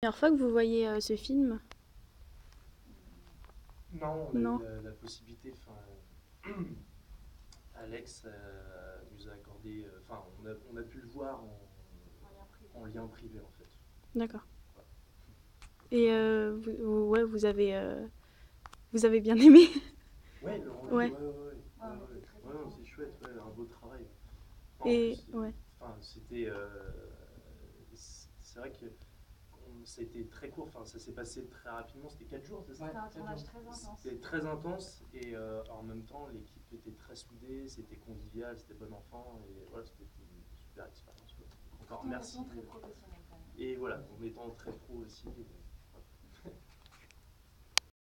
première fois que vous voyez euh, ce film? Non, on a Non. eu la, la possibilité, enfin, Alex euh, nous a accordé, euh, enfin, on a, on a pu le voir en, en lien privé en fait. D'accord. Et vous, ouais, vous avez, vous avez bien aimé? Ouais, rendu, Ouais. ouais, c'est chouette, ouais, un beau travail. Et ouais. Enfin, c'était, c'est vrai que on- ça a été très court, enfin, ça s'est passé très rapidement, c'était 4 jours, c'est ça C'était un quatre tournage jours. très intense. C'était très intense et euh, en même temps l'équipe était très soudée, c'était convivial, c'était bon enfant et voilà, c'était une super expérience. Encore en merci. étant très professionnel quand même. Et voilà, en étant très pro aussi. euh,